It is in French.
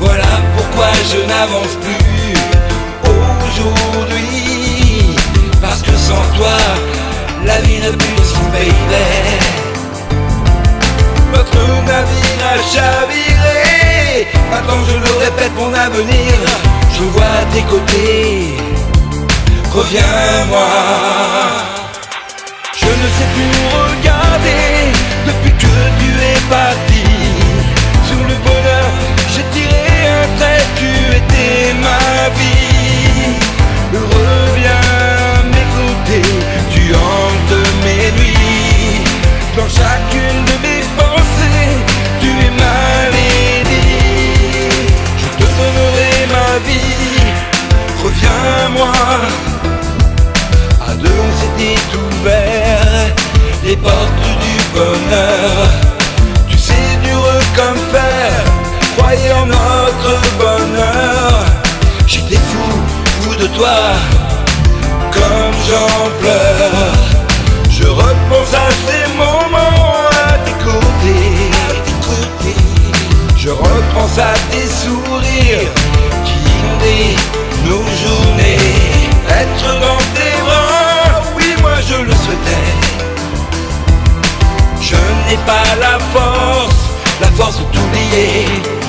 Voilà pourquoi je n'avance plus aujourd'hui. Parce que sans toi, la vie n'a plus son baby. Votre navire a chaviré. Maintenant je le répète, mon avenir, je vois à tes côtés. Reviens-moi. Je ne sais plus regarder depuis que tu Tu sais dur comme fer, croyez en notre bonheur. J'étais fou, fou de toi, comme j'en pleure. Je repense à ces moments à tes côtés. Je repense à tes sourires qui inondaient nos journées. Pas la force, la force. D'oublier.